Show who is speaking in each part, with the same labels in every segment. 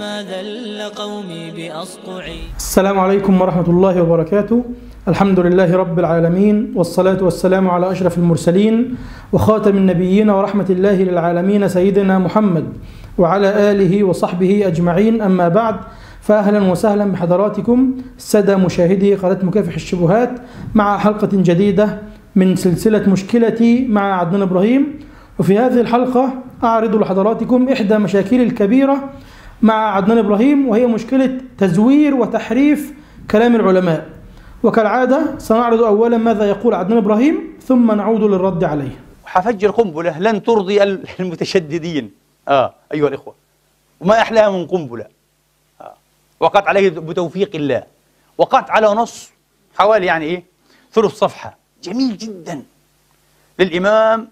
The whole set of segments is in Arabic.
Speaker 1: ما ذل قومي بأصطعي
Speaker 2: السلام عليكم ورحمة الله وبركاته. الحمد لله رب العالمين والصلاة والسلام على أشرف المرسلين وخاتم النبيين ورحمة الله للعالمين سيدنا محمد وعلى آله وصحبه أجمعين. أما بعد فأهلا وسهلا بحضراتكم السادة مشاهدي قناة مكافح الشبهات مع حلقة جديدة من سلسلة مشكلتي مع عدنان إبراهيم. وفي هذه الحلقة أعرض لحضراتكم إحدى مشاكل الكبيرة مع عدنان إبراهيم وهي مشكلة تزوير وتحريف كلام العلماء. وكالعادة سنعرض أولا ماذا يقول عدنان إبراهيم ثم نعود للرد عليه.
Speaker 3: حفجر قنبلة لن ترضي المتشددين. آه أيها الإخوة. وما أحلاها من قنبلة. آه. وقعت عليه بتوفيق الله. وقعت على نص حوالي يعني إيه؟ ثلث صفحة. جميل جدا. للإمام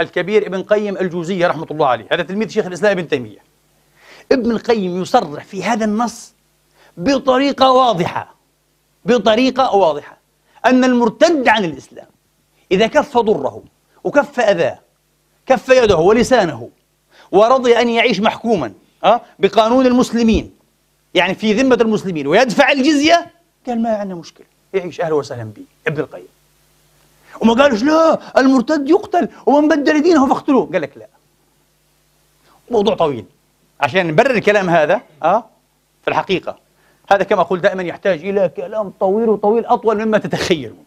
Speaker 3: الكبير ابن قيم الجوزية رحمة الله عليه. هذا تلميذ شيخ الإسلام ابن تيمية. ابن القيم يصرح في هذا النص بطريقة واضحة بطريقة واضحة. أن المرتد عن الإسلام إذا كف ضره وكف أذاه كف يده ولسانه ورضي أن يعيش محكوما أه؟ بقانون المسلمين يعني في ذمة المسلمين ويدفع الجزية قال ما عندنا مشكلة يعيش أهلا وسهلا به ابن القيم. وما قالش لا المرتد يقتل ومن بدل دينه فاقتلوه قال لك لا. موضوع طويل. عشان نبرر الكلام هذا آه في الحقيقة. هذا كما أقول دائما يحتاج إلى كلام طويل وطويل أطول مما تتخيلون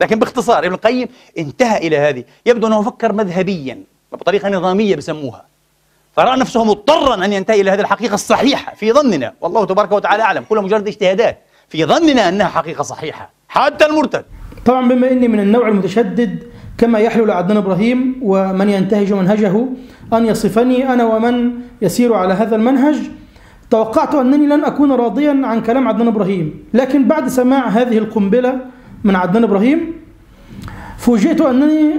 Speaker 3: لكن باختصار ابن القيم انتهى إلى هذه. يبدو أنه فكر مذهبيا بطريقة نظامية بسموها. فرأى نفسه مضطرا أن ينتهي إلى هذه الحقيقة الصحيحة في ظننا. والله تبارك وتعالى أعلم كلها مجرد اجتهادات في ظننا أنها حقيقة صحيحة حتى المرتد.
Speaker 2: طبعا بما أني من النوع المتشدد كما يحلو لعدنان إبراهيم ومن ينتهج منهجه أن يصفني أنا ومن يسير على هذا المنهج. توقعت أنني لن أكون راضيا عن كلام عدنان إبراهيم لكن بعد سماع هذه القنبلة من عدنان إبراهيم فوجئت أنني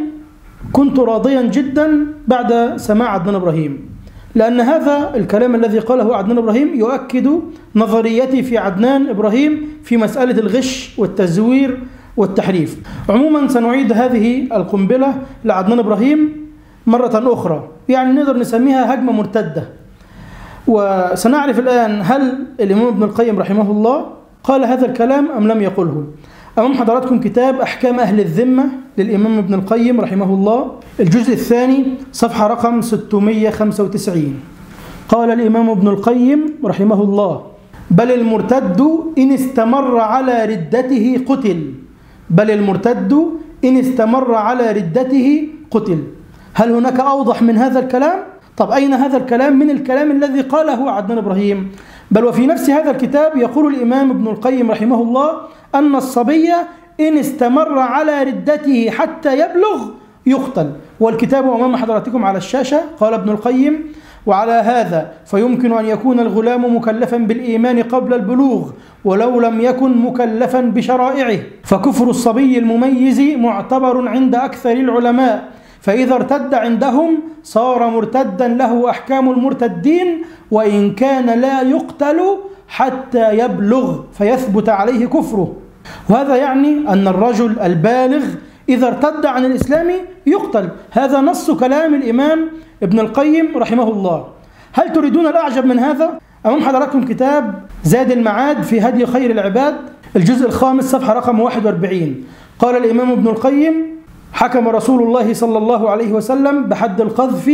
Speaker 2: كنت راضيا جدا بعد سماع عدنان إبراهيم لأن هذا الكلام الذي قاله عدنان إبراهيم يؤكد نظريتي في عدنان إبراهيم في مسألة الغش والتزوير والتحريف. عموما سنعيد هذه القنبلة لعدنان إبراهيم مرة أخرى. يعني نقدر نسميها هجمة مرتدة. وسنعرف الآن هل الإمام ابن القيم رحمه الله قال هذا الكلام أم لم يقله. أمام حضراتكم كتاب أحكام أهل الذمة للإمام ابن القيم رحمه الله الجزء الثاني صفحة رقم 695 قال الإمام ابن القيم رحمه الله بل المرتد إن استمر على ردته قتل. بل المرتد إن استمر على ردته قتل. هل هناك أوضح من هذا الكلام؟ طب أين هذا الكلام من الكلام الذي قاله عدنان إبراهيم؟ بل وفي نفس هذا الكتاب يقول الإمام ابن القيم رحمه الله أن الصبي إن استمر على ردته حتى يبلغ يقتل والكتاب أمام حضراتكم على الشاشة قال ابن القيم وعلى هذا فيمكن أن يكون الغلام مكلفا بالإيمان قبل البلوغ ولو لم يكن مكلفا بشرائعه فكفر الصبي المميز معتبر عند أكثر العلماء فإذا ارتد عندهم صار مرتدا له أحكام المرتدين وإن كان لا يقتل حتى يبلغ فيثبت عليه كفره. وهذا يعني أن الرجل البالغ إذا ارتد عن الإسلام يقتل. هذا نص كلام الإمام ابن القيم رحمه الله. هل تريدون الأعجب من هذا؟ أمام حضراتكم كتاب زاد المعاد في هدي خير العباد الجزء الخامس صفحة رقم 41 قال الإمام ابن القيم حكم رسول الله صلى الله عليه وسلم بحد القذف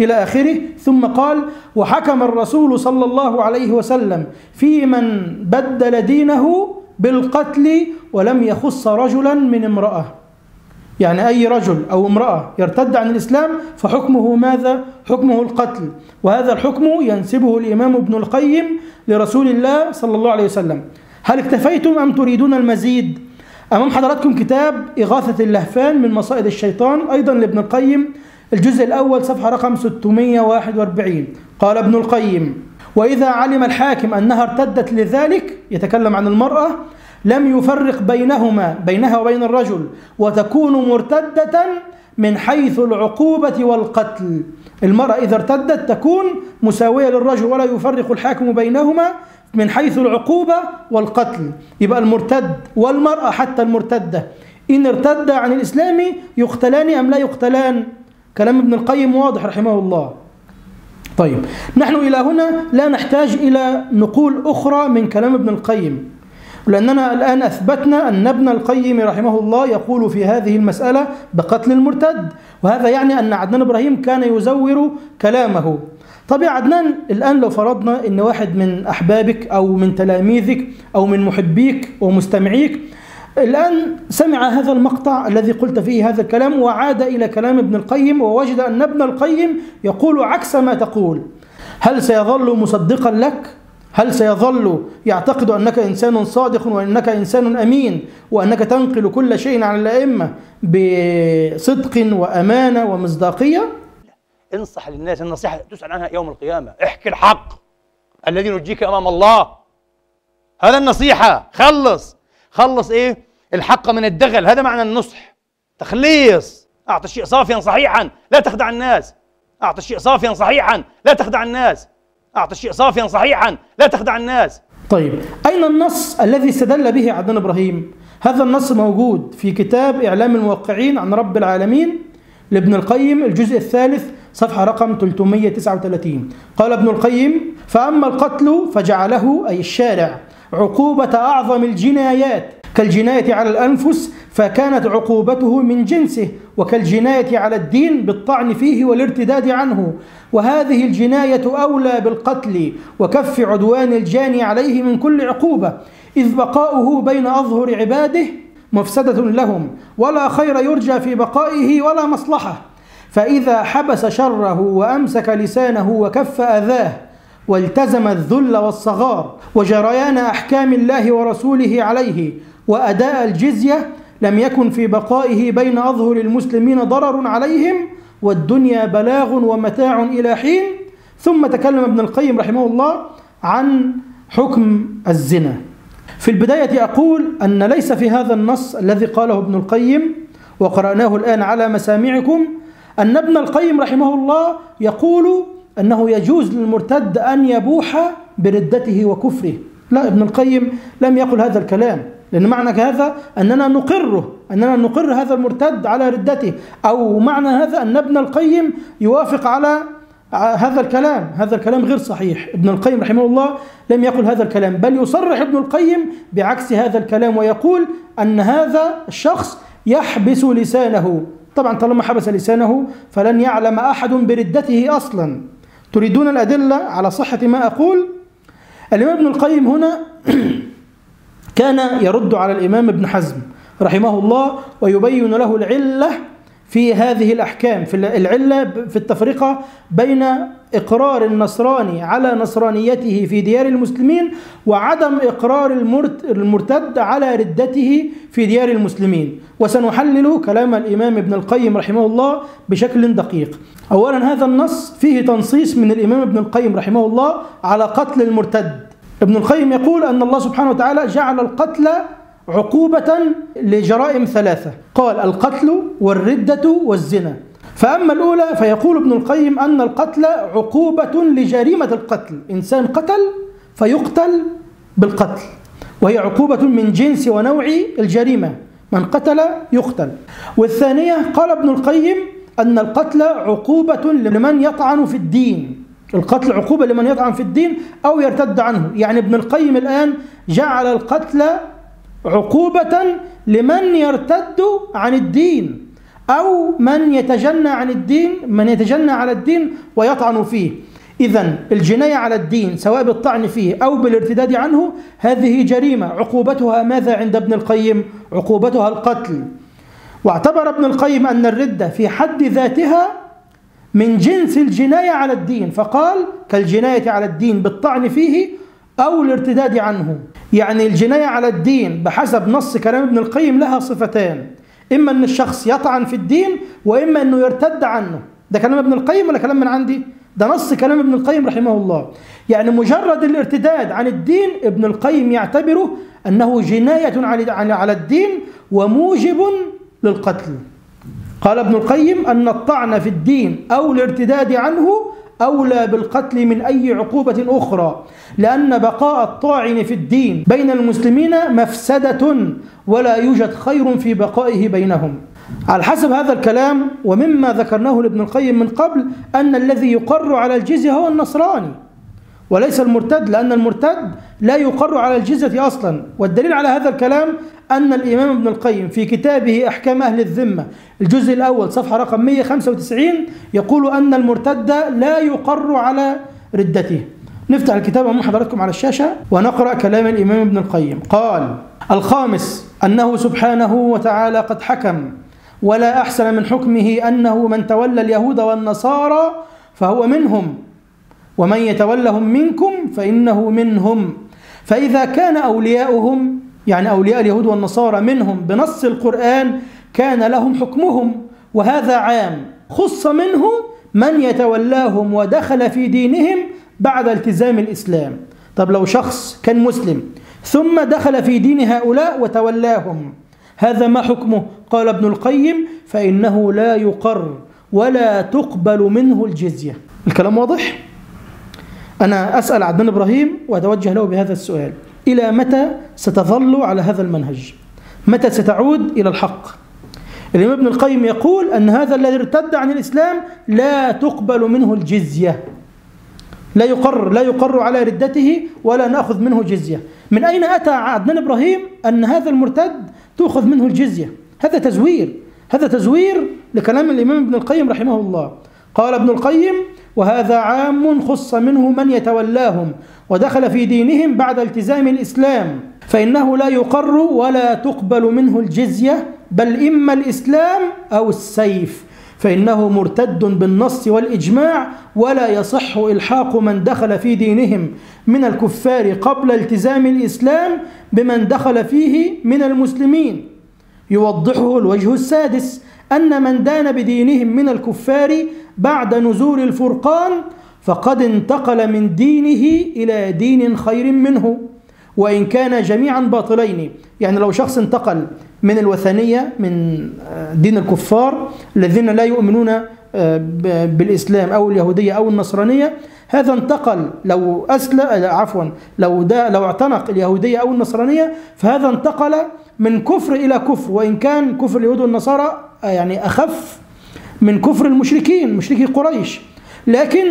Speaker 2: إلى آخره ثم قال وحكم الرسول صلى الله عليه وسلم في من بدل دينه بالقتل ولم يخص رجلا من امرأة يعني أي رجل أو امرأة يرتد عن الإسلام فحكمه ماذا؟ حكمه القتل وهذا الحكم ينسبه الإمام ابن القيم لرسول الله صلى الله عليه وسلم هل اكتفيتم أم تريدون المزيد؟ أمام حضراتكم كتاب إغاثة اللهفان من مصائد الشيطان أيضا لابن القيم. الجزء الأول صفحة رقم 641 قال ابن القيم وإذا علم الحاكم أنها ارتدت لذلك يتكلم عن المرأة لم يفرق بينهما بينها وبين الرجل وتكون مرتدة من حيث العقوبة والقتل. المرأة إذا ارتدت تكون مساوية للرجل ولا يفرق الحاكم بينهما من حيث العقوبة والقتل. يبقى المرتد والمرأة حتى المرتدة. إن ارتد عن الإسلام يقتلان أم لا يقتلان؟ كلام ابن القيم واضح رحمه الله. طيب نحن إلى هنا لا نحتاج إلى نقول أخرى من كلام ابن القيم. لأننا الآن أثبتنا أن ابن القيم رحمه الله يقول في هذه المسألة بقتل المرتد وهذا يعني أن عدنان إبراهيم كان يزور كلامه طب يا عدنان الآن لو فرضنا أن واحد من أحبابك أو من تلاميذك أو من محبيك ومستمعيك الآن سمع هذا المقطع الذي قلت فيه هذا الكلام وعاد إلى كلام ابن القيم ووجد أن ابن القيم يقول عكس ما تقول هل سيظل مصدقا لك؟ هل سيظل يعتقد أنك إنسان صادق وأنك إنسان أمين وأنك تنقل كل شيء عن الأئمة بصدق وأمانة ومصداقية؟
Speaker 3: انصح للناس النصيحة تسأل عنها يوم القيامة. احكي الحق الذي ينجيك أمام الله. هذا النصيحة. خلص. خلص إيه؟ الحق من الدغل. هذا معنى النصح. تخليص. أعطي الشيء صافيا صحيحا. لا تخدع الناس. أعطي الشيء صافيا صحيحا. لا تخدع الناس. أعطي الشيء صافيا صحيحا. لا تخدع الناس.
Speaker 2: طيب أين النص الذي استدل به عدنان إبراهيم؟ هذا النص موجود في كتاب إعلام الموقعين عن رب العالمين لابن القيم الجزء الثالث صفحة رقم 339 قال ابن القيم فأما القتل فجعله أي الشارع عقوبة أعظم الجنايات. كالجناية على الأنفس فكانت عقوبته من جنسه وكالجناية على الدين بالطعن فيه والارتداد عنه. وهذه الجناية أولى بالقتل وكف عدوان الجاني عليه من كل عقوبة إذ بقاؤه بين أظهر عباده مفسدة لهم ولا خير يرجى في بقائه ولا مصلحة. فإذا حبس شره وأمسك لسانه وكف أذاه والتزم الذل والصغار وجريان أحكام الله ورسوله عليه وأداء الجزية لم يكن في بقائه بين أظهر المسلمين ضرر عليهم والدنيا بلاغ ومتاع إلى حين. ثم تكلم ابن القيم رحمه الله عن حكم الزنا. في البداية أقول أن ليس في هذا النص الذي قاله ابن القيم وقرأناه الآن على مسامعكم أن ابن القيم رحمه الله يقول أنه يجوز للمرتد أن يبوح بردته وكفره. لا ابن القيم لم يقل هذا الكلام. لأن معنى هذا أننا نقره أننا نقر هذا المرتد على ردته أو معنى هذا أن ابن القيم يوافق على هذا الكلام. هذا الكلام غير صحيح. ابن القيم رحمه الله لم يقل هذا الكلام بل يصرح ابن القيم بعكس هذا الكلام ويقول أن هذا الشخص يحبس لسانه. طبعا طالما حبس لسانه فلن يعلم أحد بردته أصلا. تريدون الأدلة على صحة ما أقول؟ الإمام ابن القيم هنا كان يرد على الإمام ابن حزم رحمه الله ويبين له العلة في هذه الأحكام في العلة في التفرقة بين إقرار النصراني على نصرانيته في ديار المسلمين وعدم إقرار المرتد على ردته في ديار المسلمين. وسنحلل كلام الإمام ابن القيم رحمه الله بشكل دقيق. أولا هذا النص فيه تنصيص من الإمام ابن القيم رحمه الله على قتل المرتد. ابن القيم يقول أن الله سبحانه وتعالى جعل القتل عقوبة لجرائم ثلاثة. قال القتل والردة والزنا. فأما الأولى فيقول ابن القيم أن القتل عقوبة لجريمة القتل. إنسان قتل فيقتل بالقتل. وهي عقوبة من جنس ونوع الجريمة. من قتل يقتل. والثانية قال ابن القيم أن القتل عقوبة لمن يطعن في الدين. القتل عقوبة لمن يطعن في الدين أو يرتد عنه. يعني ابن القيم الآن جعل القتل عقوبة لمن يرتد عن الدين أو من يتجنى عن الدين من يتجنى على الدين ويطعن فيه. إذا الجناية على الدين سواء بالطعن فيه أو بالارتداد عنه هذه جريمة. عقوبتها ماذا عند ابن القيم؟ عقوبتها القتل. واعتبر ابن القيم أن الردة في حد ذاتها من جنس الجناية على الدين. فقال كالجناية على الدين بالطعن فيه أو الارتداد عنه. يعني الجناية على الدين بحسب نص كلام ابن القيم لها صفتان إما أن الشخص يطعن في الدين وإما أنه يرتد عنه. ده كلام ابن القيم ولا كلام من عندي؟ ده نص كلام ابن القيم رحمه الله. يعني مجرد الارتداد عن الدين ابن القيم يعتبره أنه جناية على الدين وموجب للقتل. قال ابن القيم أن الطعن في الدين أو الارتداد عنه أولى بالقتل من أي عقوبة أخرى لأن بقاء الطاعن في الدين بين المسلمين مفسدة ولا يوجد خير في بقائه بينهم. على حسب هذا الكلام ومما ذكرناه لابن القيم من قبل أن الذي يقر على الجزية هو النصراني. وليس المرتد لأن المرتد لا يقر على الجزية أصلا. والدليل على هذا الكلام أن الإمام ابن القيم في كتابه أحكام أهل الذمة الجزء الأول صفحة رقم 195 يقول أن المرتد لا يقر على ردته. نفتح الكتاب أمام حضراتكم على الشاشة ونقرأ كلام الإمام ابن القيم. قال الخامس أنه سبحانه وتعالى قد حكم ولا أحسن من حكمه أنه من تولى اليهود والنصارى فهو منهم. ومن يتولهم منكم فإنه منهم. فإذا كان أولياؤهم يعني أولياء اليهود والنصارى منهم بنص القرآن كان لهم حكمهم وهذا عام. خص منه من يتولاهم ودخل في دينهم بعد التزام الإسلام. طب لو شخص كان مسلم ثم دخل في دين هؤلاء وتولاهم هذا ما حكمه؟ قال ابن القيم فإنه لا يقر ولا تقبل منه الجزية. الكلام واضح؟ أنا أسأل عدنان إبراهيم وأتوجه له بهذا السؤال. إلى متى ستظل على هذا المنهج؟ متى ستعود إلى الحق؟ الإمام ابن القيم يقول أن هذا الذي ارتد عن الإسلام لا تقبل منه الجزية. لا يقر لا يقر على ردته ولا نأخذ منه جزية. من أين أتى عدنان إبراهيم أن هذا المرتد تؤخذ منه الجزية؟ هذا تزوير هذا تزوير لكلام الإمام ابن القيم رحمه الله. قال ابن القيم وهذا عام خص منه من يتولاهم ودخل في دينهم بعد التزام الإسلام فإنه لا يقر ولا تقبل منه الجزية بل إما الإسلام أو السيف فإنه مرتد بالنص والإجماع ولا يصح إلحاق من دخل في دينهم من الكفار قبل التزام الإسلام بمن دخل فيه من المسلمين. يوضحه الوجه السادس أن من دان بدينهم من الكفار بعد نزول الفرقان فقد انتقل من دينه إلى دين خير منه. وإن كان جميعا باطلين يعني لو شخص انتقل من الوثنية من دين الكفار الذين لا يؤمنون بالإسلام أو اليهودية أو النصرانية هذا انتقل. لو أسلم عفوا لو دا لو اعتنق اليهودية أو النصرانية فهذا انتقل من كفر إلى كفر. وإن كان كفر اليهود والنصارى يعني أخف من كفر المشركين مشركي قريش. لكن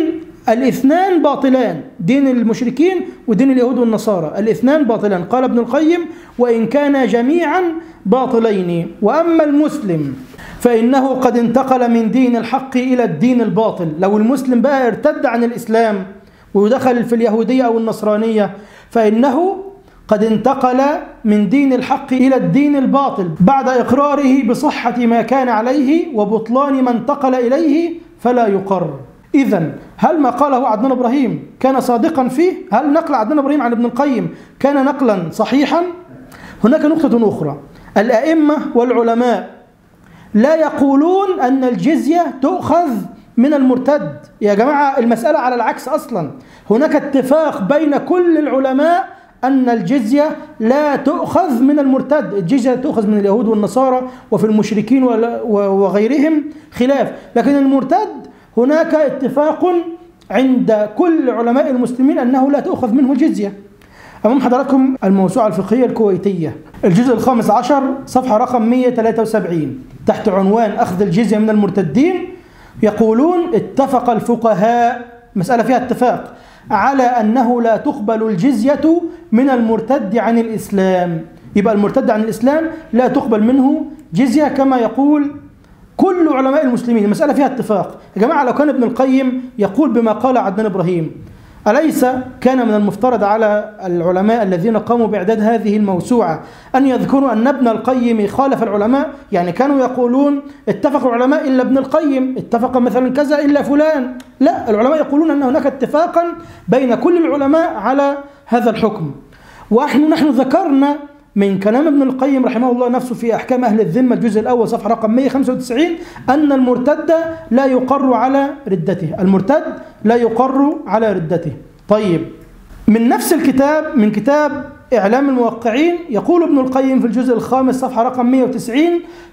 Speaker 2: الاثنان باطلان دين المشركين ودين اليهود والنصارى. الاثنان باطلان. قال ابن القيم وإن كان جميعا باطلين. وأما المسلم فإنه قد انتقل من دين الحق إلى الدين الباطل. لو المسلم بقى ارتد عن الإسلام ودخل في اليهودية أو النصرانية فإنه قد انتقل من دين الحق إلى الدين الباطل بعد إقراره بصحة ما كان عليه وبطلان ما انتقل إليه فلا يقر إذا هل ما قاله عدنان إبراهيم كان صادقا فيه؟ هل نقل عدنان إبراهيم عن ابن القيم كان نقلا صحيحا؟ هناك نقطة أخرى الأئمة والعلماء لا يقولون أن الجزية تؤخذ من المرتد يا جماعة المسألة على العكس أصلا هناك اتفاق بين كل العلماء أن الجزية لا تؤخذ من المرتد. الجزية تؤخذ من اليهود والنصارى وفي المشركين وغيرهم خلاف. لكن المرتد هناك اتفاق عند كل علماء المسلمين أنه لا تؤخذ منه جزية. أمام حضراتكم الموسوعة الفقهية الكويتية. الجزء الخامس عشر صفحة رقم 173 تحت عنوان أخذ الجزية من المرتدين يقولون اتفق الفقهاء. مسألة فيها اتفاق. على أنه لا تقبل الجزية من المرتد عن الإسلام. يبقى المرتد عن الإسلام لا تقبل منه جزية كما يقول كل علماء المسلمين. المسألة فيها اتفاق. يا جماعة لو كان ابن القيم يقول بما قال عدنان إبراهيم أليس كان من المفترض على العلماء الذين قاموا بإعداد هذه الموسوعة أن يذكروا أن ابن القيم خالف العلماء؟ يعني كانوا يقولون اتفق العلماء إلا ابن القيم اتفق مثلا كذا إلا فلان. لا العلماء يقولون أن هناك اتفاقا بين كل العلماء على هذا الحكم. ونحن نحن ذكرنا من كلام ابن القيم رحمه الله نفسه في أحكام أهل الذمة الجزء الأول صفحة رقم 195 أن المرتد لا يقر على ردته. المرتد لا يقر على ردته. طيب من نفس الكتاب من كتاب إعلام الموقعين يقول ابن القيم في الجزء الخامس صفحة رقم 190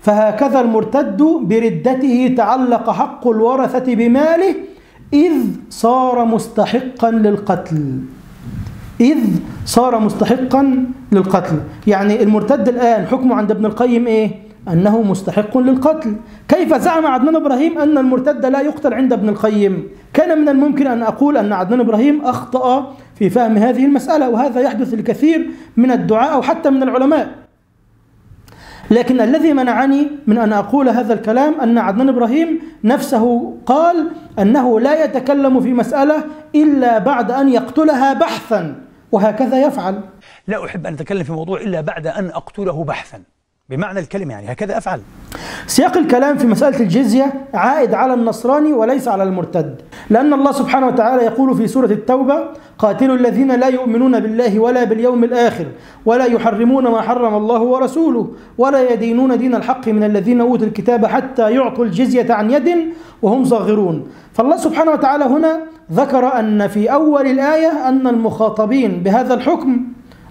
Speaker 2: فهكذا المرتد بردته تعلق حق الورثة بماله إذ صار مستحقا للقتل. إذ صار مستحقا للقتل. يعني المرتد الآن حكمه عند ابن القيم إيه؟ أنه مستحق للقتل. كيف زعم عدنان إبراهيم أن المرتد لا يقتل عند ابن القيم؟ كان من الممكن أن أقول أن عدنان إبراهيم أخطأ في فهم هذه المسألة وهذا يحدث الكثير من الدعاء أو حتى من العلماء. لكن الذي منعني من أن أقول هذا الكلام أن عدنان إبراهيم نفسه قال أنه لا يتكلم في مسألة إلا بعد أن يقتلها بحثا. وهكذا يفعل.
Speaker 3: لا أحب أن أتكلم في موضوع إلا بعد أن أقتله بحثا. بمعنى الكلمة يعني هكذا أفعل.
Speaker 2: سياق الكلام في مسألة الجزية عائد على النصراني وليس على المرتد لأن الله سبحانه وتعالى يقول في سورة التوبة قاتلوا الذين لا يؤمنون بالله ولا باليوم الآخر ولا يحرمون ما حرم الله ورسوله ولا يدينون دين الحق من الذين أوتوا الكتاب حتى يعطوا الجزية عن يد وهم صاغرون. فالله سبحانه وتعالى هنا ذكر أن في أول الآية أن المخاطبين بهذا الحكم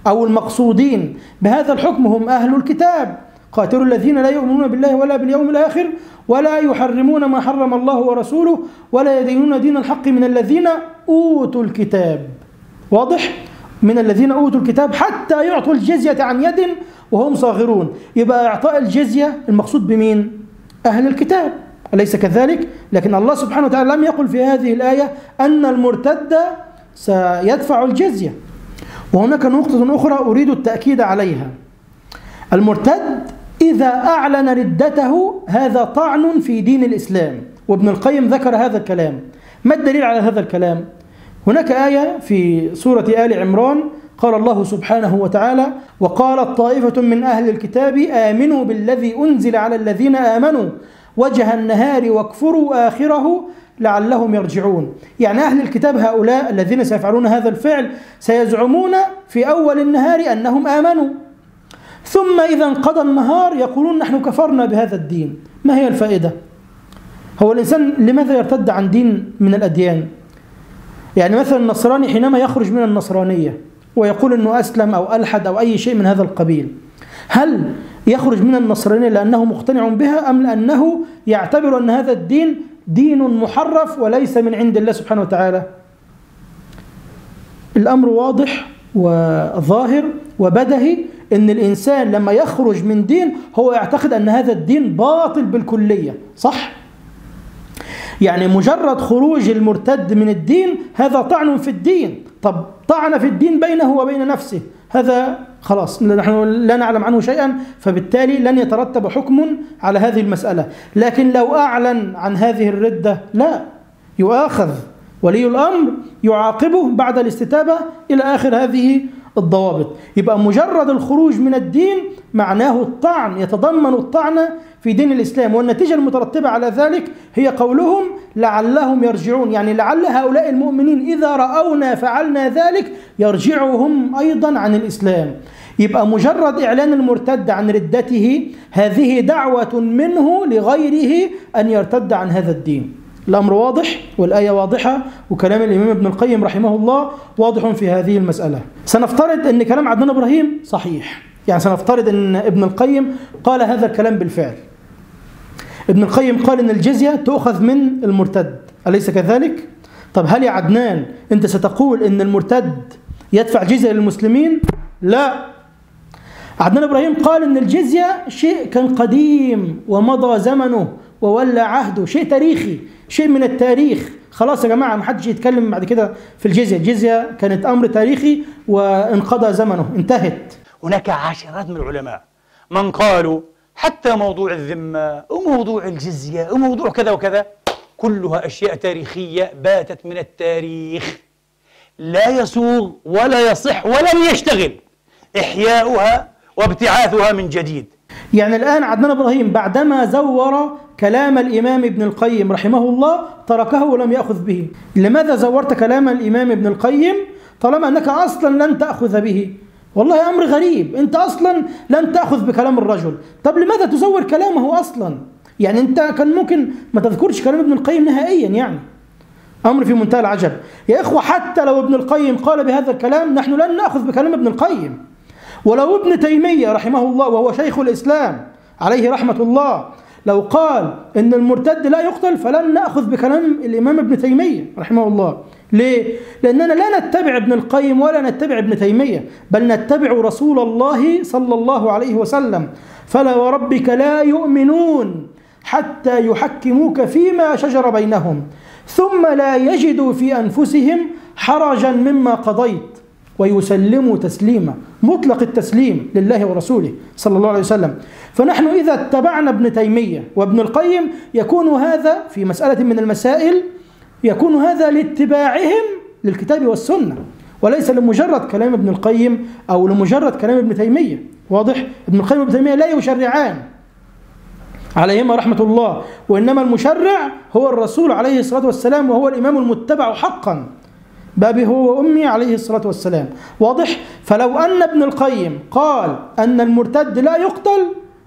Speaker 2: أو المقصودين بهذا الحكم هم أهل الكتاب. قاتلوا الذين لا يؤمنون بالله ولا باليوم الآخر ولا يحرمون ما حرم الله ورسوله ولا يدينون دين الحق من الذين أوتوا الكتاب واضح؟ من الذين أوتوا الكتاب حتى يعطوا الجزية عن يد وهم صاغرون يبقى إعطاء الجزية المقصود بمين؟ أهل الكتاب أليس كذلك؟ لكن الله سبحانه وتعالى لم يقل في هذه الآية أن المرتد سيدفع الجزية وهناك نقطة أخرى أريد التأكيد عليها المرتد إذا أعلن ردته هذا طعن في دين الإسلام. وابن القيم ذكر هذا الكلام. ما الدليل على هذا الكلام؟ هناك آية في سورة آل عمران قال الله سبحانه وتعالى وقالت طائفة من أهل الكتاب آمنوا بالذي أنزل على الذين آمنوا وجه النهار واكفروا آخره لعلهم يرجعون. يعني أهل الكتاب هؤلاء الذين سيفعلون هذا الفعل سيزعمون في أول النهار أنهم آمنوا. ثم إذا انقضى النهار يقولون نحن كفرنا بهذا الدين ما هي الفائدة؟ هو الإنسان لماذا يرتد عن دين من الأديان؟ يعني مثلا النصراني حينما يخرج من النصرانية ويقول أنه أسلم أو ألحد أو أي شيء من هذا القبيل هل يخرج من النصرانية لأنه مقتنع بها أم لأنه يعتبر أن هذا الدين دين محرف وليس من عند الله سبحانه وتعالى الأمر واضح وظاهر وبدهي أن الإنسان لما يخرج من دين هو يعتقد أن هذا الدين باطل بالكلية صح؟ يعني مجرد خروج المرتد من الدين هذا طعن في الدين. طب طعن في الدين بينه وبين نفسه هذا خلاص نحن لا نعلم عنه شيئا فبالتالي لن يترتب حكم على هذه المسألة. لكن لو أعلن عن هذه الردة لا. يؤاخذ ولي الأمر يعاقبه بعد الاستتابة إلى آخر هذه الضوابط. يبقى مجرد الخروج من الدين معناه الطعن يتضمن الطعن في دين الإسلام والنتيجة المترتبة على ذلك هي قولهم لعلهم يرجعون. يعني لعل هؤلاء المؤمنين إذا رأونا فعلنا ذلك يرجعهم أيضا عن الإسلام. يبقى مجرد إعلان المرتد عن ردته هذه دعوة منه لغيره أن يرتد عن هذا الدين. الأمر واضح والآية واضحة وكلام الإمام ابن القيم رحمه الله واضح في هذه المسألة. سنفترض أن كلام عدنان إبراهيم صحيح. يعني سنفترض أن ابن القيم قال هذا الكلام بالفعل. ابن القيم قال أن الجزية تؤخذ من المرتد أليس كذلك؟ طب هل يا عدنان أنت ستقول أن المرتد يدفع جزية للمسلمين؟ لا. عدنان إبراهيم قال أن الجزية شيء كان قديم ومضى زمنه. وولى عهده شيء تاريخي شيء من التاريخ. خلاص يا جماعة ما حدش يتكلم بعد كده في الجزية. الجزية كانت أمر تاريخي وانقضى زمنه انتهت.
Speaker 3: هناك عشرات من العلماء من قالوا حتى موضوع الذمة وموضوع الجزية وموضوع كذا وكذا كلها أشياء تاريخية باتت من التاريخ. لا يسوغ ولا يصح ولن يشتغل إحياؤها وابتعاثها من جديد.
Speaker 2: يعني الآن عدنان إبراهيم بعدما زور كلام الإمام ابن القيم رحمه الله تركه ولم يأخذ به. لماذا زورت كلام الإمام ابن القيم؟ طالما أنك أصلا لن تأخذ به. والله أمر غريب. أنت أصلا لن تأخذ بكلام الرجل. طب لماذا تزور كلامه أصلا؟ يعني أنت كان ممكن ما تذكرش كلام ابن القيم نهائيا يعني. أمر في منتهى العجب. يا إخوة حتى لو ابن القيم قال بهذا الكلام نحن لن نأخذ بكلام ابن القيم. ولو ابن تيمية رحمه الله وهو شيخ الإسلام عليه رحمة الله لو قال إن المرتد لا يقتل فلن نأخذ بكلام الإمام ابن تيمية رحمه الله. ليه؟ لأننا لا نتبع ابن القيم ولا نتبع ابن تيمية بل نتبع رسول الله صلى الله عليه وسلم. فلا وربك لا يؤمنون حتى يحكموك فيما شجر بينهم ثم لا يجدوا في أنفسهم حرجا مما قضيت. ويسلموا تسليما مطلق التسليم لله ورسوله صلى الله عليه وسلم. فنحن إذا اتبعنا ابن تيمية وابن القيم يكون هذا في مسألة من المسائل يكون هذا لاتباعهم للكتاب والسنة وليس لمجرد كلام ابن القيم أو لمجرد كلام ابن تيمية. واضح؟ ابن القيم وابن تيمية لا يشرعان. عليهما رحمة الله وإنما المشرع هو الرسول عليه الصلاة والسلام وهو الإمام المتبع حقا. بابي هو وأمي عليه الصلاة والسلام. واضح؟ فلو أن ابن القيم قال أن المرتد لا يقتل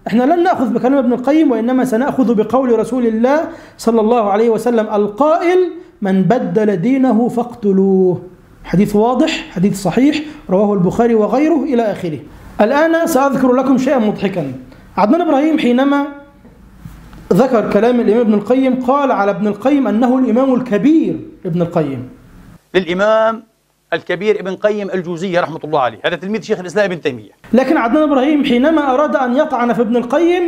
Speaker 2: إحنا لن نأخذ بكلام ابن القيم وإنما سنأخذ بقول رسول الله صلى الله عليه وسلم القائل من بدل دينه فاقتلوه. حديث واضح حديث صحيح رواه البخاري وغيره إلى آخره. الآن سأذكر لكم شيئا مضحكا. عدنان إبراهيم حينما ذكر كلام الإمام ابن القيم قال على ابن القيم أنه الإمام الكبير ابن القيم.
Speaker 4: للإمام الكبير ابن قيم الجوزية رحمة الله عليه. هذا تلميذ شيخ الإسلام ابن تيمية.
Speaker 2: لكن عدنان إبراهيم حينما أراد أن يطعن في ابن القيم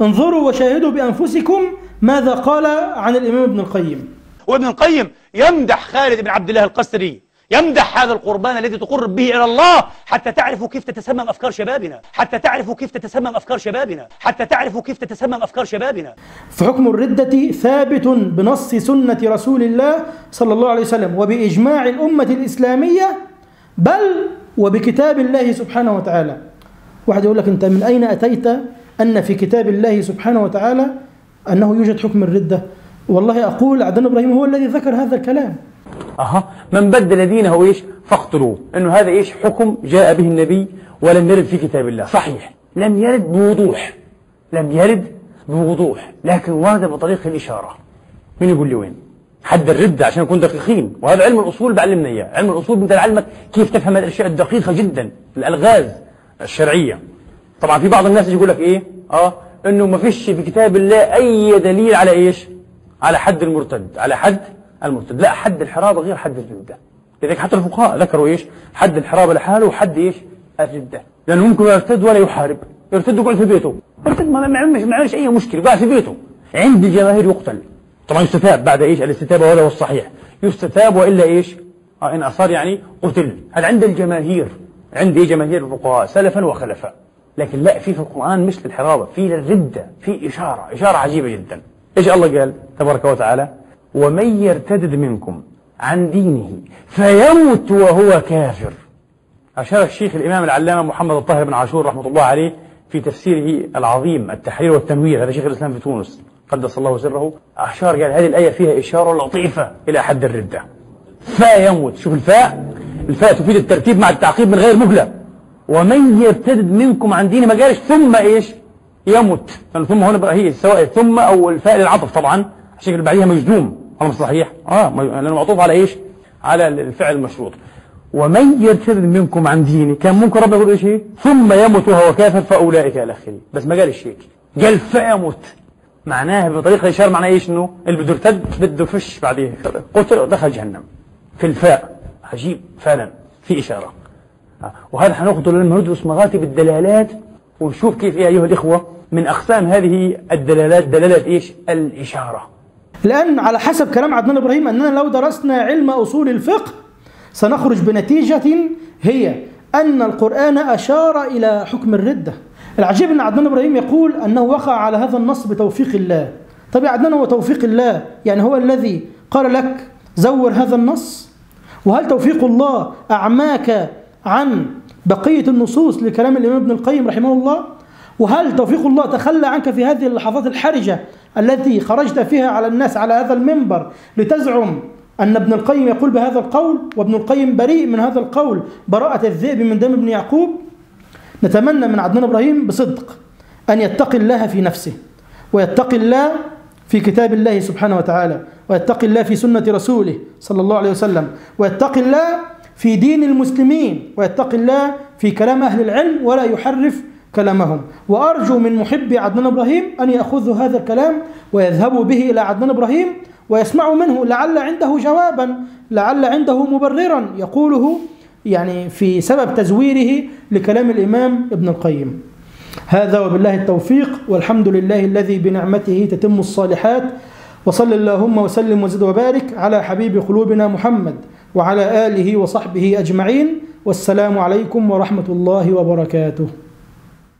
Speaker 2: انظروا وشاهدوا بأنفسكم ماذا قال عن الإمام ابن القيم.
Speaker 4: وابن القيم يمدح خالد بن عبد الله القسري. يمدح هذا القربان الذي تقرب به إلى الله حتى تعرفوا كيف تتسمم أفكار شبابنا. حتى تعرفوا كيف تتسمم أفكار شبابنا. حتى تعرفوا كيف تتسمم أفكار شبابنا.
Speaker 2: فحكم الردة ثابت بنص سنة رسول الله صلى الله عليه وسلم وبإجماع الأمة الإسلامية بل وبكتاب الله سبحانه وتعالى. واحد يقول لك أنت من أين أتيت أن في كتاب الله سبحانه وتعالى أنه يوجد حكم الردة؟ والله أقول عدنان إبراهيم هو الذي ذكر هذا الكلام.
Speaker 3: أها. من بدل دينه إيش؟ فاقتلوه. إنه هذا إيش؟ حكم جاء به النبي ولم يرد في كتاب الله. صحيح. لم يرد بوضوح. لم يرد بوضوح. لكن ورد بطريق الإشارة. مين يقول لي وين؟ حد الردة عشان نكون دقيقين. وهذا علم الأصول بعلمنا إياه. علم الأصول أنت علمك كيف تفهم الأشياء الدقيقة جدا. الألغاز الشرعية. طبعا في بعض الناس يقول لك إيه؟ آه. إنه ما فيش في كتاب الله أي دليل على إيش؟ على حد المرتد. على حد المرتد. لا حد الحرابة غير حد الردة لذلك حتى الفقهاء ذكروا إيش؟ حد الحرابة لحاله وحد إيش؟ الردة لأنه ممكن يرتد ولا يحارب. يرتد ويقعد في بيته. يرتد ما يعملش ما أي مشكلة. قاعد في بيته. عند الجماهير يقتل. طبعا يستتاب بعد إيش؟ الاستتابة ولا هو الصحيح. يستتاب وإلا إيش؟ آه إن أصار يعني قتل. هذا عند الجماهير. عند إيه جماهير الفقهاء سلفا وخلفا. لكن لا في في القرآن مش للحرابة في للردة في إشارة. إشارة عجيبة جدا. إيش الله قال تبارك وتعالى؟ ومن يرتد منكم عن دينه فيمت وهو كافر. أشار الشيخ الإمام العلامة محمد الطاهر بن عاشور رحمة الله عليه في تفسيره العظيم التحرير والتنوير. هذا شيخ الإسلام في تونس. قدس الله سره. أشار قال هذه الآية فيها إشارة لطيفة إلى حد الردة. فيمت شوف الفاء. الفاء تفيد الترتيب مع التعقيب من غير مهلة ومن يرتد منكم عن دينه ما قالش ثم إيش؟ لأن ثم هنا هي سواء ثم أو الفاء للعطف طبعا. الشكل اللي بعديها مجزوم أمر صحيح. آه لأنه معطوف على إيش؟ على الفعل المشروط. ومن يرتد منكم عن دينه كان ممكن ربنا يقول إيش ثم يمت وهو كافر فأولئك الاخرين بس ما قالش هيك؟ قال فيمت معناها بطريقة الاشاره معناها إيش إنه؟ اللي بده يرتد بده يفش بعديه قتل دخل جهنم. في الفاء. عجيب فعلا. في إشارة. وهذا حناخذه لما ندرس مراتب الدلالات ونشوف كيف يا أيها الإخوة من أقسام هذه الدلالات دلاله إيش؟ الإشارة.
Speaker 2: لأن على حسب كلام عدنان إبراهيم أننا لو درسنا علم أصول الفقه سنخرج بنتيجة هي أن القرآن أشار إلى حكم الردة. العجيب أن عدنان إبراهيم يقول أنه وقع على هذا النص بتوفيق الله. طب يا عدنان هو توفيق الله؟ يعني هو الذي قال لك زور هذا النص؟ وهل توفيق الله أعماك عن بقية النصوص لكلام الإمام ابن القيم رحمه الله؟ وهل توفيق الله تخلى عنك في هذه اللحظات الحرجة التي خرجت فيها على الناس على هذا المنبر لتزعم أن ابن القيم يقول بهذا القول وابن القيم بريء من هذا القول. براءة الذئب من دم ابن يعقوب. نتمنى من عدنان إبراهيم بصدق أن يتقي الله في نفسه ويتقي الله في كتاب الله سبحانه وتعالى ويتقي الله في سنة رسوله صلى الله عليه وسلم ويتقي الله في دين المسلمين ويتقي الله في كلام أهل العلم ولا يحرف كلامهم. وأرجو من محبي عدنان إبراهيم أن يأخذوا هذا الكلام ويذهبوا به إلى عدنان إبراهيم ويسمع منه لعل عنده جوابا لعل عنده مبررا يقوله يعني في سبب تزويره لكلام الإمام ابن القيم. هذا وبالله التوفيق والحمد لله الذي بنعمته تتم الصالحات. وصل اللهم وسلم وزد وبارك على حبيب قلوبنا محمد وعلى آله وصحبه أجمعين. والسلام عليكم ورحمة الله وبركاته.